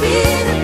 be the